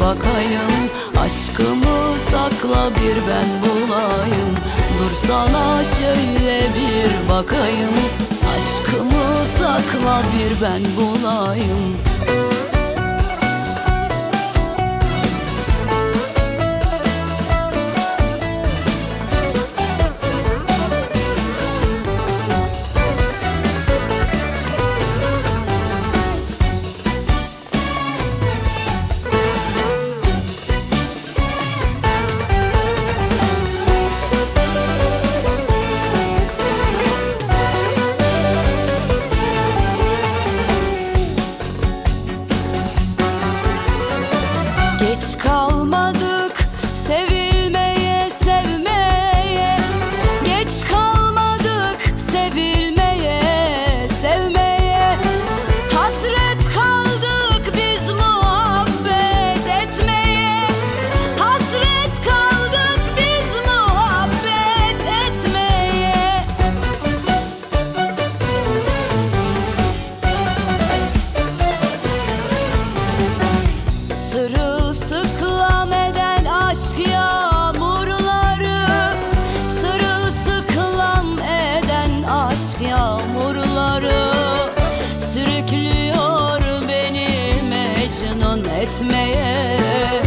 bakayım. Aşkımı sakla bir ben bulayım. Dur sana şöyle bir bakayım. Aşkımı sakla bir ben bulayım etmeye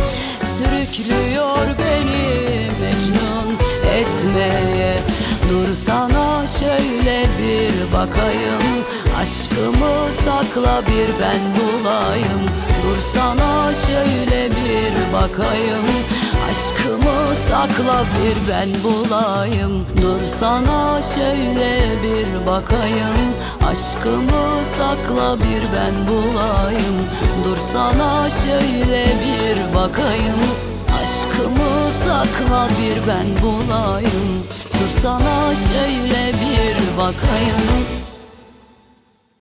Sürüklüyor beni mecnun etmeye. Dur sana şöyle bir bakayım Aşkımı sakla bir ben bulayım. Dur sana şöyle bir bakayım Aşkımı sakla bir ben bulayım. Dur sana şöyle bir bakayım Aşkımı sakla bir ben bulayım Dur sana şöyle bir bakayım. Aşkımı sakla bir ben bulayım. Dur sana şöyle bir bakayım